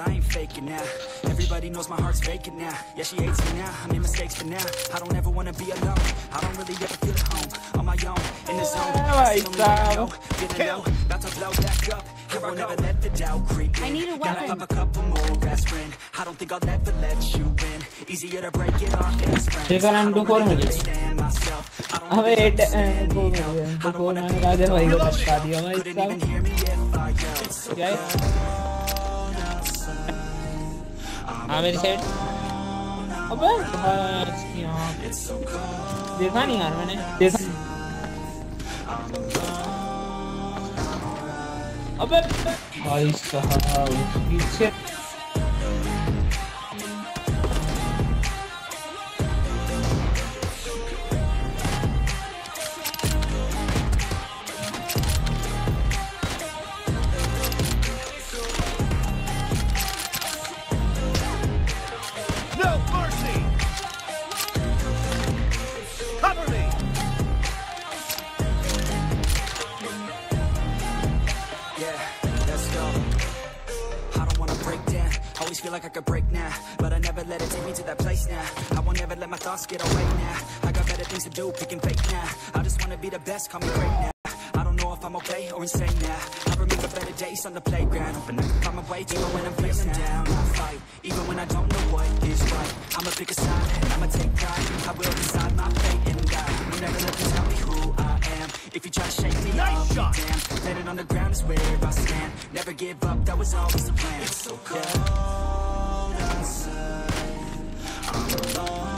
I ain't faking now. Everybody knows my heart's vacant now. Yeah, she hates me now. I made mistakes for now. I don't ever wanna be alone. I don't really ever feel at home. On my own, in the zone. That's the only way I know. Feeling low, about to blow back up. I won't ever let the doubt creep in. I need a Gotta weapon. pop a couple more aspirin. I don't think I'll ever let you in. Easier to break it off as friends. ठीक है, I हम don't दो और really मिले। understand myself. I don't हमें really eight understand दो me मिल now. गए I तो don't दो wanna मैंने be राजा भाई को alone. धक्का दिया भाई Couldn't इसका even है हाँ मेरी साइड अबे आँख। देखा नहीं यार मैंने। देखा अबे भाई साहब, पीछे। Always feel like I could break now, but I never let it take me to that place now. I won't ever let my thoughts get away now. I got better things to do, picking fake now. I just wanna be the best, call me great now. I don't know if I'm okay or insane now. I remember better days on the playground, hoping I can find my way even when I'm feeling down. I fight, even when I don't know what is right. I'ma pick a side and I'ma take pride. I will decide my fate and die. Will never let them tell me who I am. If you try to shake me, Nice I'll be shot. damned. Let it on the ground is where I stand. Never give up, that was always the plan. It's so cold outside. I'm alone,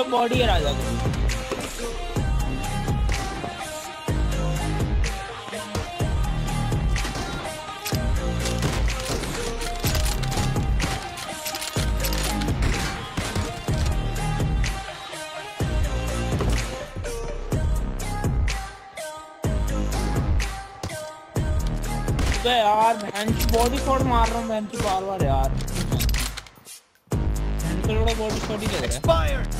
अबे body है। राजा की यार body shot मार रहा हूँ बार बार यार। Body shot ही लग रहा है।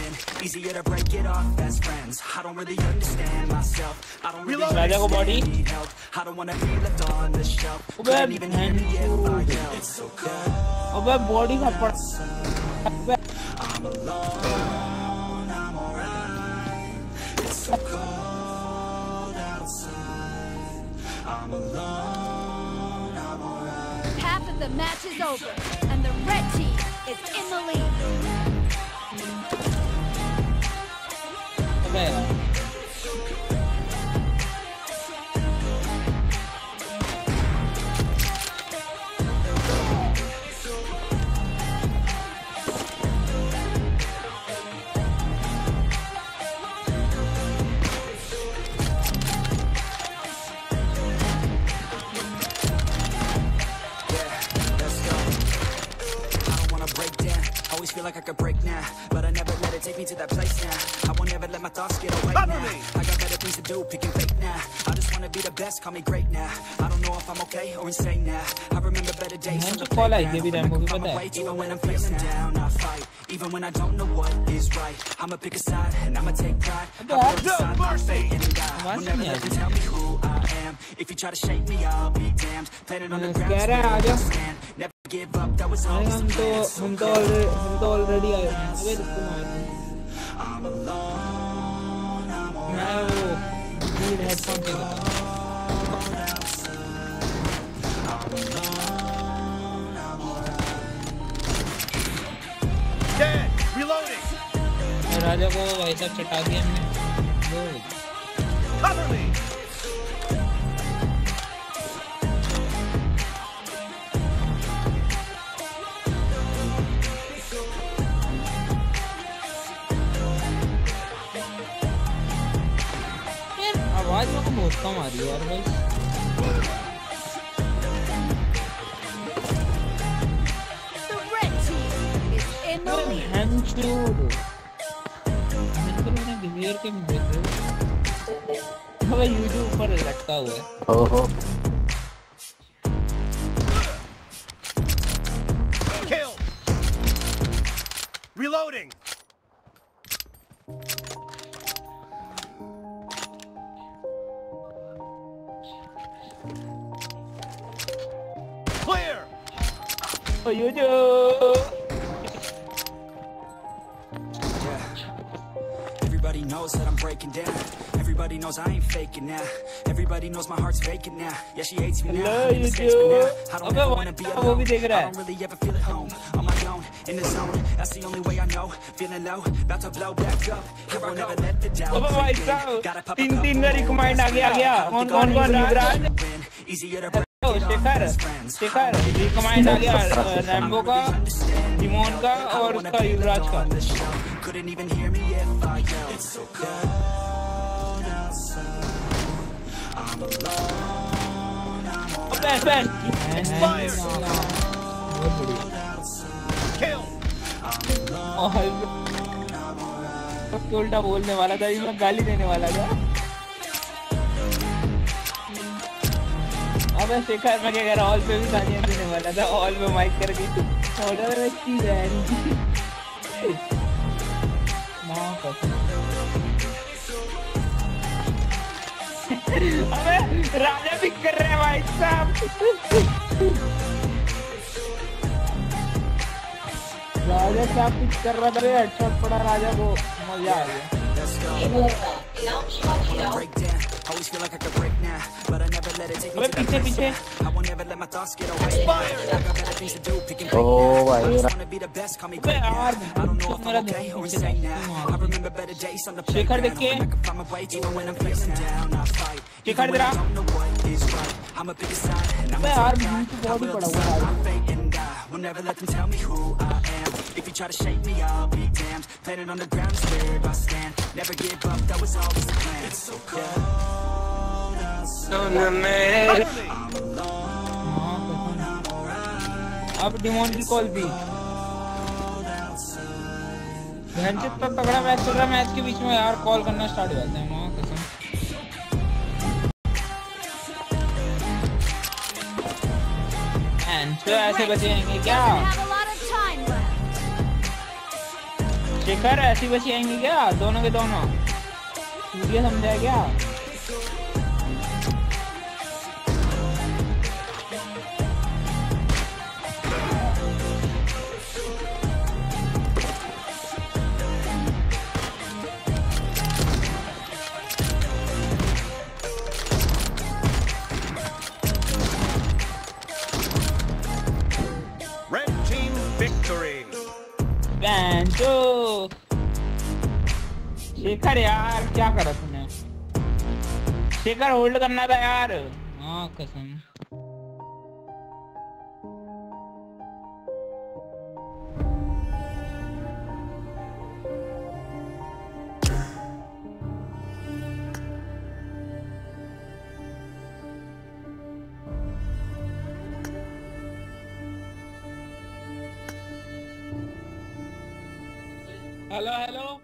in. Easier to break it off best friends. I don't really understand myself. I don't really Reload. राजा को body understand, need help. I don't wanna be left on the shelf. अबे Couldn't even hear me if I बहन yelled. It's so cold. अबे body का पड़ अबे I'm alone, I'm alright. It's so cold outside. I'm alone, I'm alright. Half of the match is over, and the red team is in the lead. 对了。like I could break now. But I never let it take me to that place now. I won't ever let my thoughts get away now. I got better things to do, picking fake now. I just wanna be the best, call me great now. I don't know if I'm okay or insane now. I remember better days from the playground. Even when I'm facing down, I fight. Even when I don't know what is right I'ma pick a side and I'ma take pride. I'll be no mercy! Will never let them tell me who I am. If you try to shake me, I'll be damned. Planning on the ground, stand Never give up, that was अरे always हम the तो plan. So हम तो already हम तो already आए हैं अबे रुको मार I'm alone, I'm मैं वो कौन सी बताऊं Dead. Reloading. राजा को भाई साहब चटा दिया हमने आवाज़ तो बहुत कम आ रही है यार भाई। तो के मिले थे भाई यूट्यूब पर लटका हुआ है। ओहो। Oh, you do. Yeah. Everybody knows that I'm breaking down. Everybody knows I ain't faking now. Everybody knows my heart's vacant now. Yeah, she hates me now. Hello, you do. I don't ever want to be alone. I don't really ever feel at home. On my own, in the zone. That's the only way I know. Feeling low, about to blow back up. Here I never let the doubt. Oh, my God. Tin tin dari kemarin lagi lagi ya. On on on. Easier to Shekhar Shekhar आ गया Rambo का का और उसका युवराज का उल्टा बोलने वाला था मैं गाली देने वाला था। शेखर मैं क्या कह रहा हॉल पे भी देने वाला था हॉल पे माइक करके ऑर्डर अच्छी बहन माँ अबे राजा भी कर रहे हैं भाई साहब। राजा साहब कुछ कर रहा था हेडशॉट पड़ा राजा को। मज़ा आ गया। Always feel like I could break now, but I never let it take me to the I won't ever let my thoughts get away. Oh, my God. just wanna. I'm okay or insane now. I remember better days on the playground. I can I am. If you try to shake me, I'll be damned. Planet on the ground is where I stand. Never give up, that was always the plan. It's so cold outside. Cover me. हाँ, कसम। अब demon की call थी बहन से इतना तगड़ा match चल रहा है मैच के बीच में यार कॉल करना स्टार्ट हो जाता है माँ कसम बहन तो ऐसे बचे रहेंगे क्या शेखर ऐसी बची आएँगे क्या? दोनों के दोनों। सूर्य समझा क्या? Red शेखर यार क्या करा तूने? शेखर होल्ड करना था यार। हाँ कसम। Hello hello